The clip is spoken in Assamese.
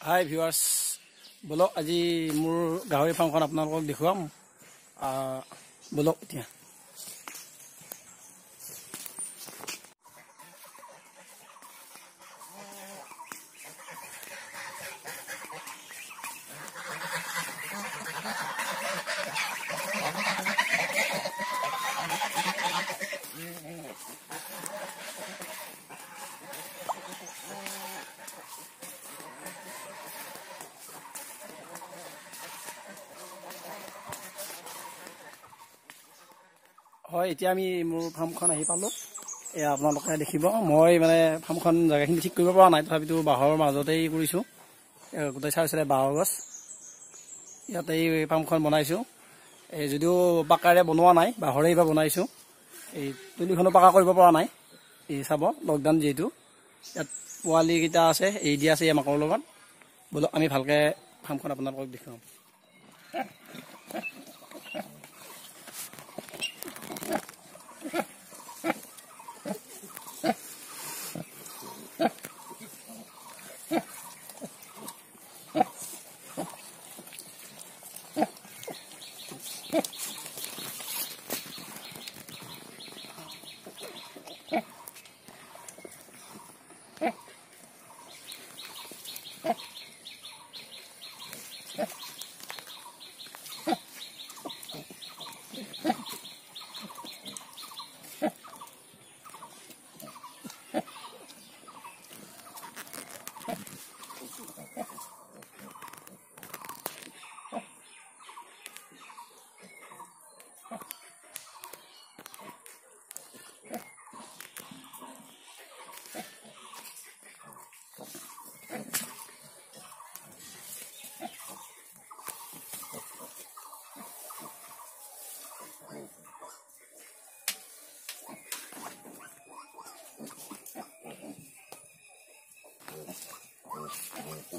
হাই ভিউৱাৰ্ছ বলক আজি মোৰ গাহৰি ফাৰ্মখন আপোনালোকক দেখুৱাম। বলক এতিয়া। হয় এতিয়া আমি মোৰ ফাৰ্মখন আহি পালোঁ। এয়া আপোনালোকে দেখিব। মই মানে ফাৰ্মখন জেগাখিনি ঠিক কৰিব পৰা নাই তথাপিতো বাঁহৰ মাজতেই কৰিছোঁ। গোটেই চাৰি চাৰে বাঁহৰ গছ। ইয়াতে এই ফাৰ্মখন বনাইছোঁ। এই যদিও পাকাৰে বনোৱা নাই বাঁহৰে এইবাৰ বনাইছোঁ। এই তুলিখনো পাকা কৰিব পৰা নাই এই চাব লকডাউন যিহেতু। ইয়াত পোৱালিকেইটা আছে এই দিয়া আছে এই মাকৰ লগত। বোলক আমি ভালকৈ ফাৰ্মখন আপোনালোকক দেখুৱাম What?